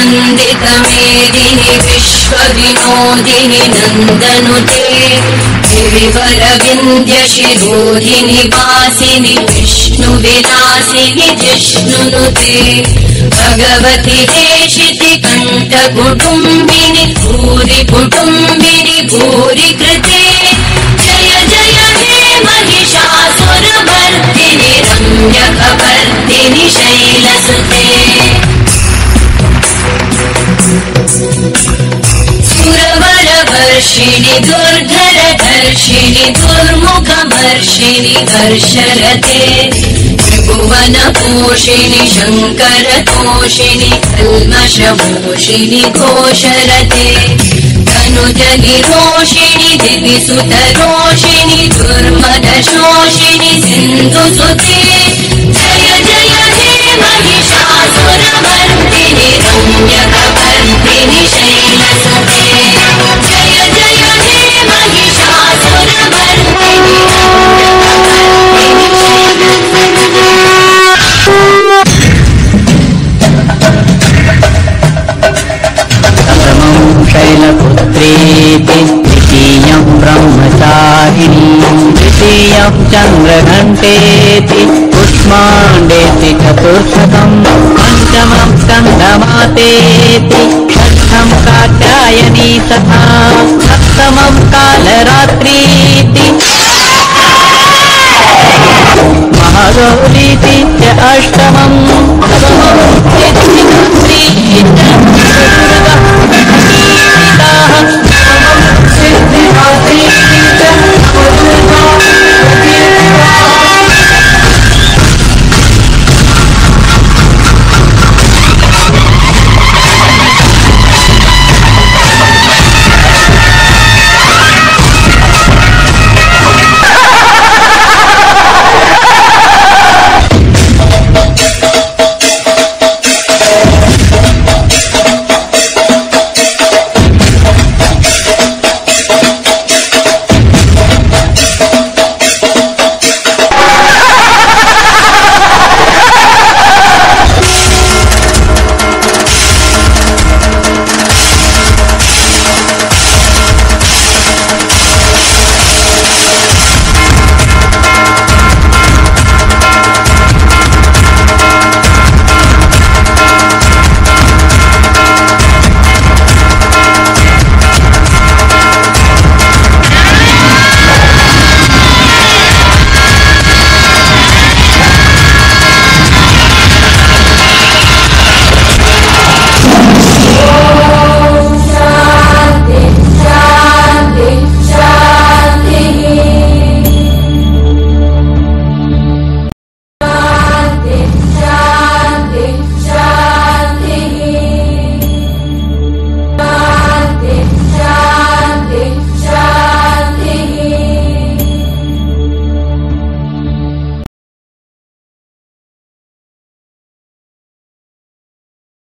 अमृतमेदिनि विश्वविनोदिनि नन्दनुते गिरिवरविन्द्यशिरोधिनि वासिनि विष्णुविलासिनि जिष्णुनुते भगवति देशिति कण्ठकुटुम्बिनि भूरि कुटुम्बिनि भूरि कृते जय जय महिषासुरवर्तिनि रम्यकवर्तिनि शैलसुते सुरवरवर्षिणि दुर्धरधर्षिणि दुर्मुखमर्षिणि हर्षरते त्रिभुवनपोषिणि शङ्करतोषिणि कल्मषमोषिणि घोषरते तनुजनिरोषिणि दिविसुतरोषिणि दुर्मदशोषिणि सिन्धुसुते चन्द्रघण्टेति कुष्माण्डेति चतुर्थकम् पञ्चमं स्कन्दमातेति षष्ठं कात्यायनी तथा सप्तमं कालरात्रीति। महागौरीति च अष्टमम्